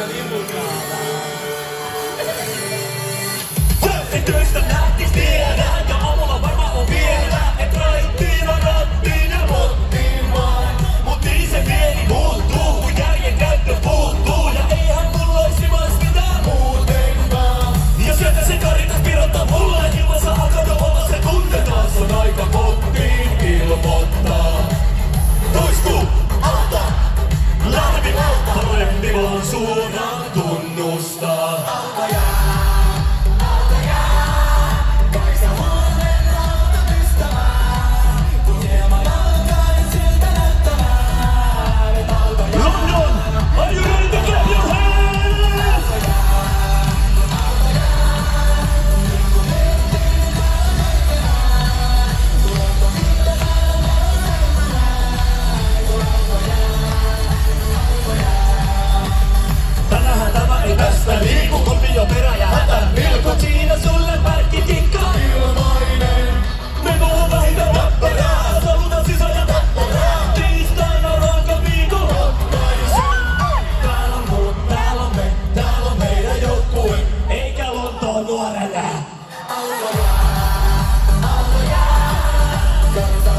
Unbelievable. Well, it does the night. Mustafa. Nuorelle. Autoja, autoja, kansa